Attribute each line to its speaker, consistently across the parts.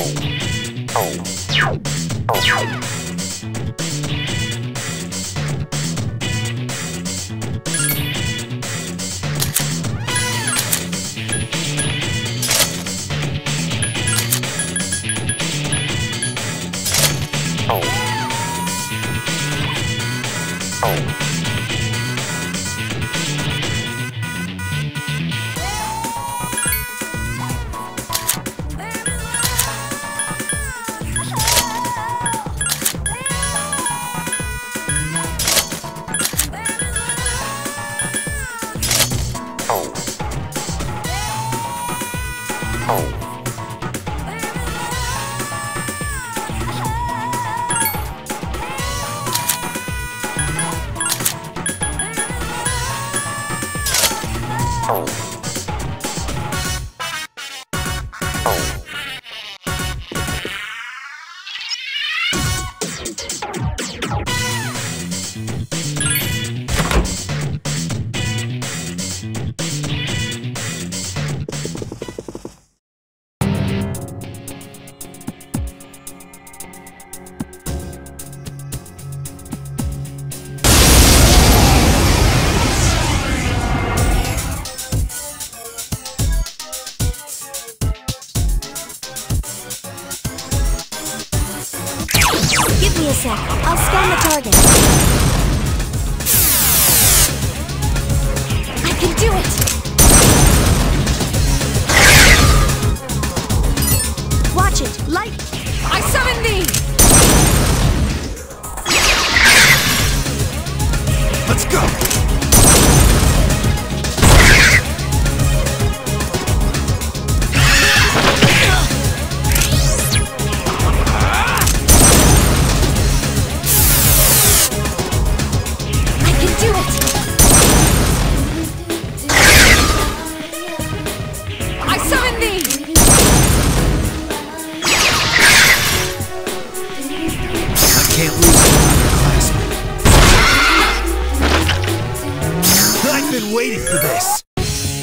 Speaker 1: 哦，哦 oh. Oh. A sec. I'll scan the target. I can do it!
Speaker 2: This.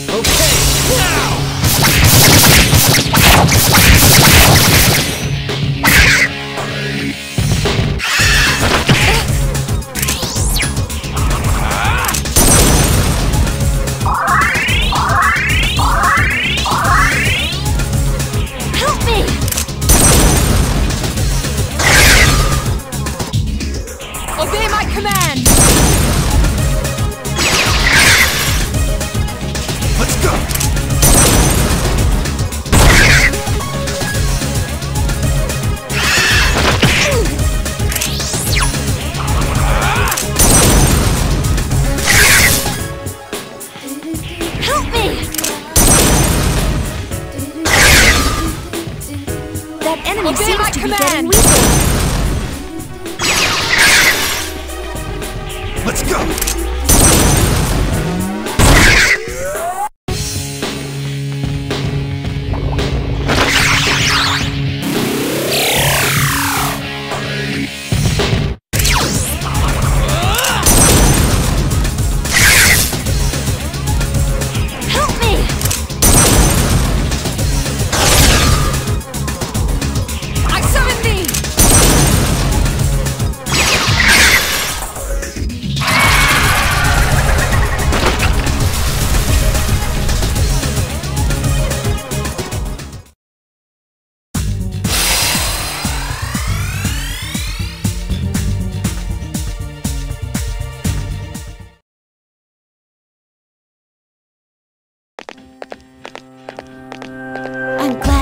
Speaker 2: Okay, now!
Speaker 1: Enemy seems
Speaker 3: my
Speaker 1: to be
Speaker 3: command.
Speaker 1: getting weaker.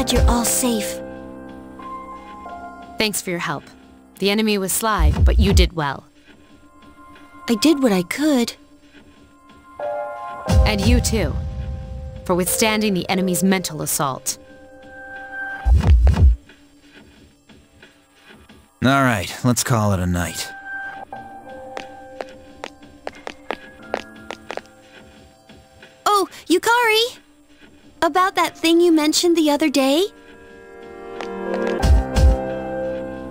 Speaker 1: Glad you're all safe.
Speaker 3: Thanks for your help. The enemy was sly, but you did well.
Speaker 1: I did what I could.
Speaker 3: And you too, for withstanding the enemy's mental assault.
Speaker 2: All right, let's call it a night.
Speaker 1: Oh, Yukari! About that thing you mentioned the other day?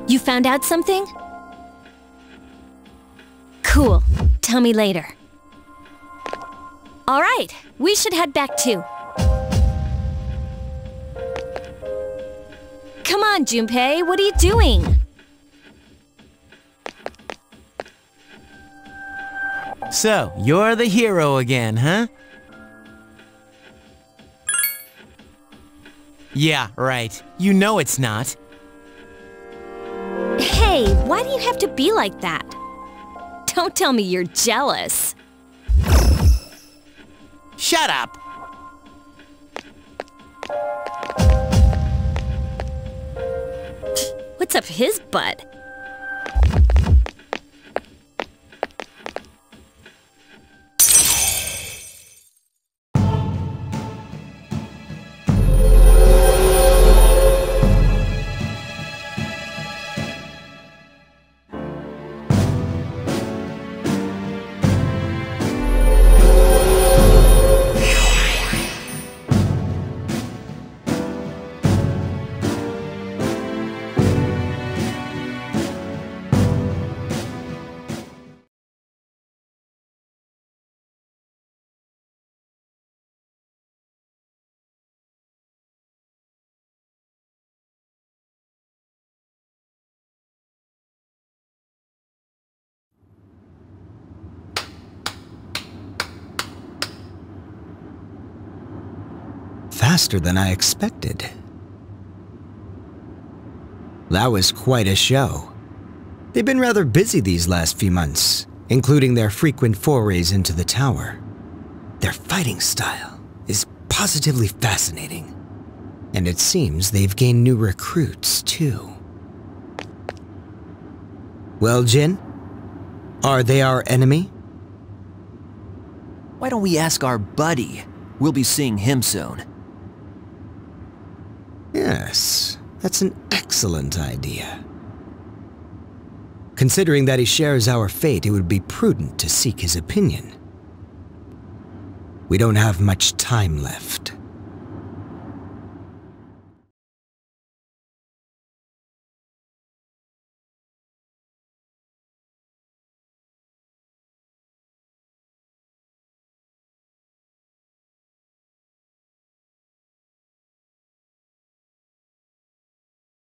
Speaker 1: You found out something? Cool. Tell me later. All right, we should head back too. Come on, Junpei. What are you doing?
Speaker 4: So, you're the hero again, huh? Yeah, right. You know it's not.
Speaker 1: Hey, why do you have to be like that? Don't tell me you're jealous.
Speaker 4: Shut up!
Speaker 1: What's up his butt?
Speaker 5: Faster than I expected. That was quite a show. They've been rather busy these last few months, including their frequent forays into the tower. Their fighting style is positively fascinating. And it seems they've gained new recruits, too. Well, Jin? Are they our enemy?
Speaker 6: Why don't we ask our buddy? We'll be seeing him soon.
Speaker 5: Yes, that's an excellent idea. Considering that he shares our fate, it would be prudent to seek his opinion. We don't have much time left.